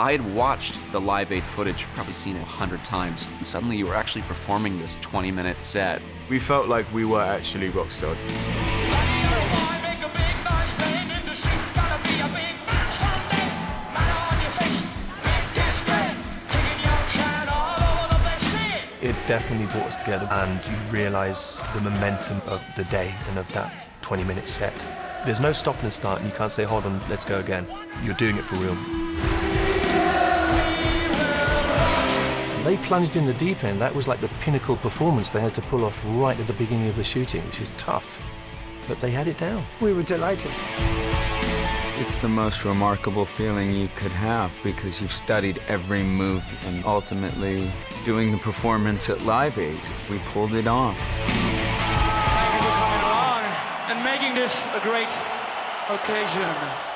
I had watched the Live Aid footage, probably seen it a hundred times, and suddenly you were actually performing this 20-minute set. We felt like we were actually rock stars. It definitely brought us together, and you realise the momentum of the day and of that 20 minute set. There's no stop and start, and you can't say, hold on, let's go again. You're doing it for real. They plunged in the deep end. That was like the pinnacle performance they had to pull off right at the beginning of the shooting, which is tough. But they had it down. We were delighted. It's the most remarkable feeling you could have because you've studied every move and ultimately doing the performance at Live Aid, we pulled it off. Thank you for coming along and making this a great occasion.